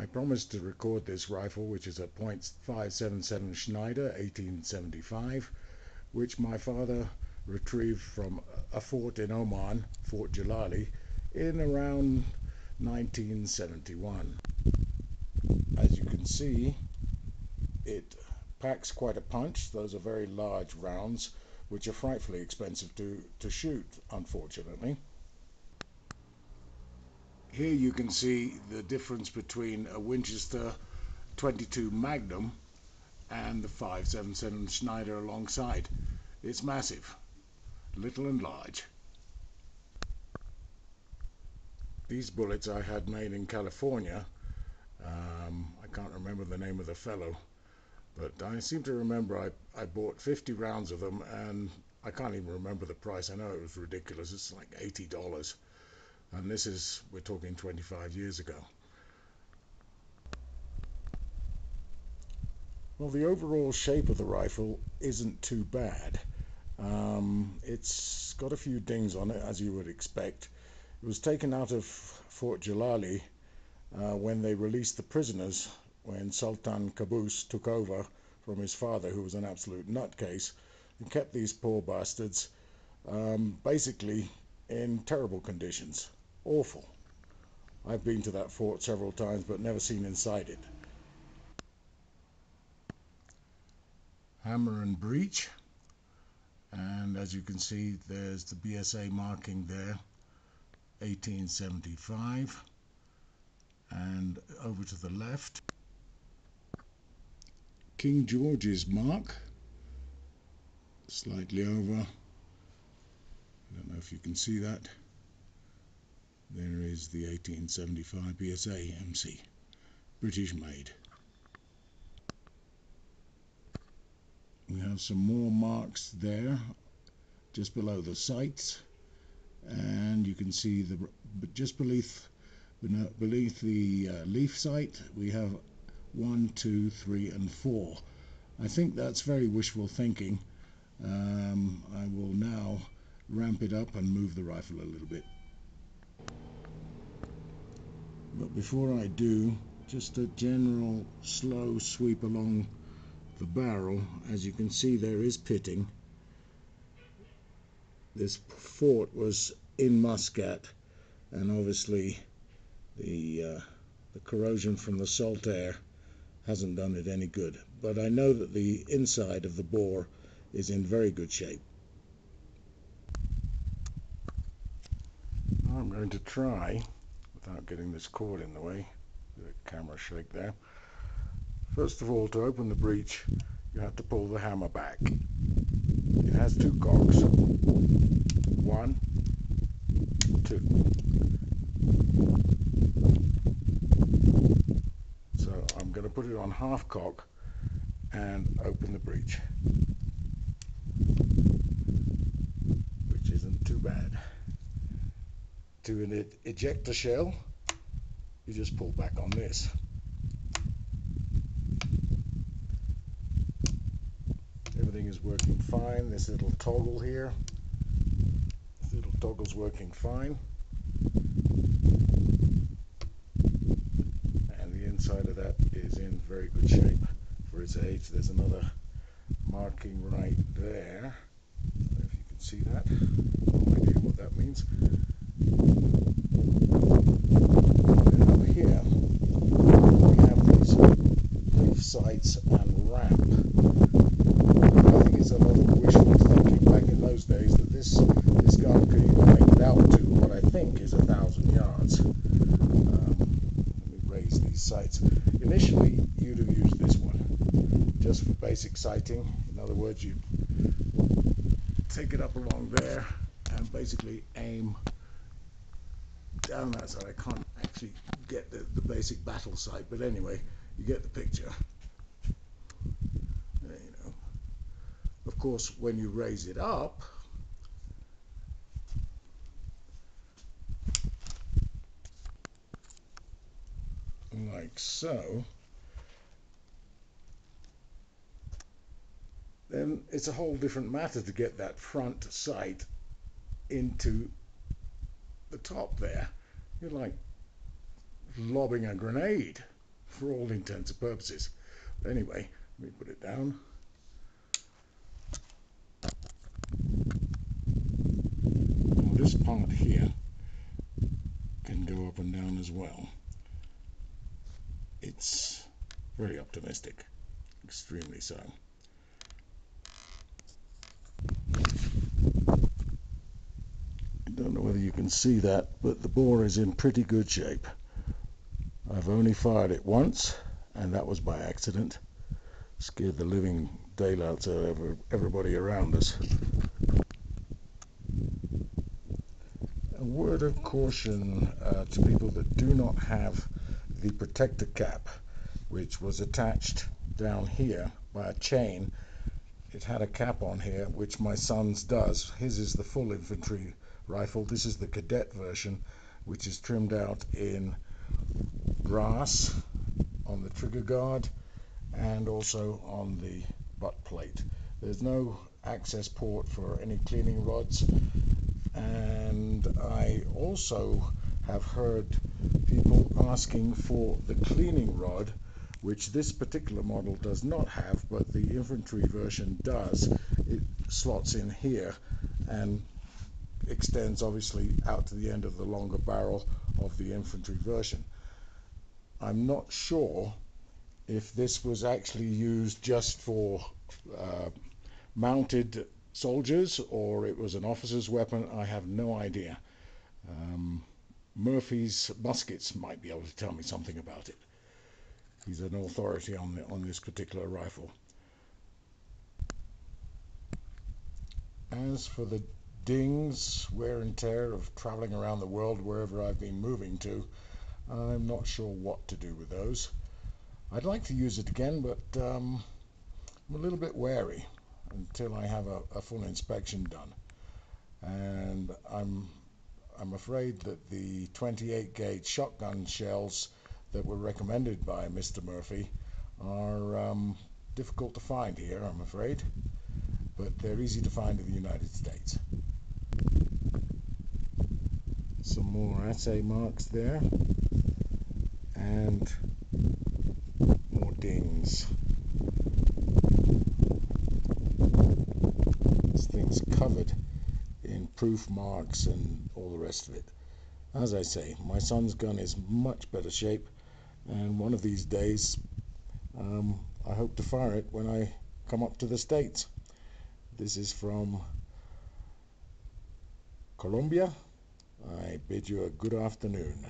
I promised to record this rifle, which is a .577 Snider 1875, which my father retrieved from a fort in Oman, Fort Jalali, in around 1971. As you can see, it packs quite a punch. Those are very large rounds, which are frightfully expensive to, to shoot, unfortunately. Here you can see the difference between a Winchester 22 Magnum and the 577 Snider alongside. It's massive, little and large. These bullets I had made in California. Um, I can't remember the name of the fellow, but I seem to remember I, I bought 50 rounds of them and I can't even remember the price. I know it was ridiculous. It's like $80 and this is we're talking 25 years ago. Well the overall shape of the rifle isn't too bad. Um, it's got a few dings on it as you would expect. It was taken out of Fort Jalali uh, when they released the prisoners when Sultan Qaboos took over from his father who was an absolute nutcase and kept these poor bastards um, basically in terrible conditions awful. I've been to that fort several times but never seen inside it. Hammer and breech. And as you can see there's the BSA marking there 1875 and over to the left King George's mark. Slightly over. I don't know if you can see that there is the 1875 BSA MC, British made. We have some more marks there, just below the sights, and you can see the just beneath beneath the uh, leaf sight we have one, two, three, and four. I think that's very wishful thinking. Um, I will now ramp it up and move the rifle a little bit. But before I do, just a general slow sweep along the barrel. As you can see, there is pitting. This fort was in Muscat, and obviously the, uh, the corrosion from the salt air hasn't done it any good. But I know that the inside of the bore is in very good shape. I'm going to try without getting this cord in the way. The camera shake there. First of all, to open the breech, you have to pull the hammer back. It has two cocks. One, two. So I'm going to put it on half cock and open the breech. Which isn't too bad to an ejector shell, you just pull back on this. Everything is working fine. This little toggle here, this little toggle's working fine. And the inside of that is in very good shape for its age. There's another marking right there. if you can see that. No idea what that means. And up here, we have these leaf sights and ramp. I think it's a lot of wishful thinking back in those days that this this gun could even make out to what I think is a thousand yards. Um, let me raise these sights. Initially, you'd have used this one just for basic sighting. In other words, you take it up along there and basically aim down that side. I can't actually get the, the basic battle sight, but anyway, you get the picture. There you know. Of course, when you raise it up, like so, then it's a whole different matter to get that front sight into the top there. You're like lobbing a grenade. for all intents and purposes. But anyway, let me put it down. This part here can go up and down as well. It's very optimistic, extremely so. don't know whether you can see that, but the bore is in pretty good shape. I've only fired it once, and that was by accident. Scared the living daylights out of everybody around us. A word of caution uh, to people that do not have the protector cap, which was attached down here by a chain. It had a cap on here, which my son's does. His is the full infantry rifle. This is the cadet version, which is trimmed out in brass on the trigger guard and also on the butt plate. There's no access port for any cleaning rods and I also have heard people asking for the cleaning rod which this particular model does not have but the infantry version does it slots in here and extends obviously out to the end of the longer barrel of the infantry version. I'm not sure if this was actually used just for uh, mounted soldiers or it was an officer's weapon. I have no idea. Um, Murphy's muskets might be able to tell me something about it. He's an authority on the, on this particular rifle. As for the dings, wear and tear of traveling around the world wherever I've been moving to. I'm not sure what to do with those. I'd like to use it again, but um, I'm a little bit wary until I have a, a full inspection done. And I'm I'm afraid that the 28 gauge shotgun shells that were recommended by Mr. Murphy are um, difficult to find here, I'm afraid, but they're easy to find in the United States some more assay marks there. And more dings. This thing's covered in proof marks and all the rest of it. As I say my son's gun is much better shape and one of these days um, I hope to fire it when I come up to the States. This is from Colombia I bid you a good afternoon.